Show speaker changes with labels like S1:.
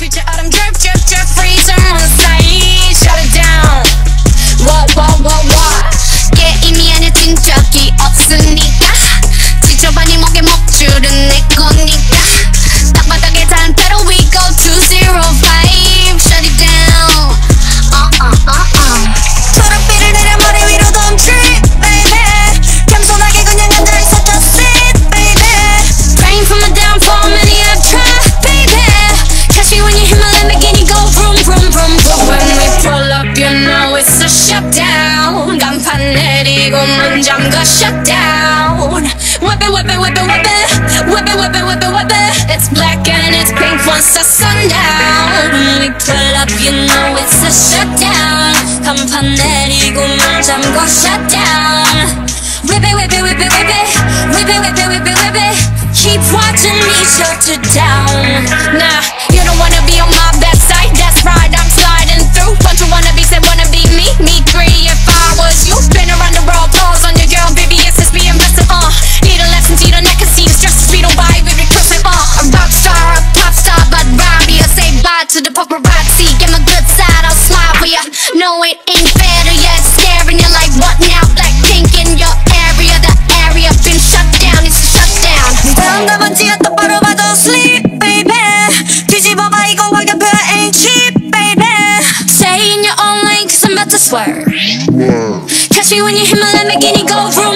S1: 빛의 autumn drip drip drip freeze shutdown. 간판 내리고 문 잠가 shutdown. Whip it, whip it, whip it, whip it. Whip it, whip it, whip it, whip it. It's black and it's pink once the sundown. When we pull up, you know it's a shutdown. 간판 내리고 문 잠가 shutdown. Whip it, whip it, whip it, whip it. Whip it, whip it, whip it, whip it. to the paparazzi. Get my good side, I'll smile for ya. No, it ain't fair to ya. It's staring you like what now? Black pink in your area. The area been shut down. It's a shutdown.
S2: 다음과 번지야 똑바로 봐도 sleep baby 뒤집어봐 이건 가격표 ain't cheap baby
S1: Stay in your own lane, cause I'm about to swerve. Catch me when you hit my Lamborghini, go vroom,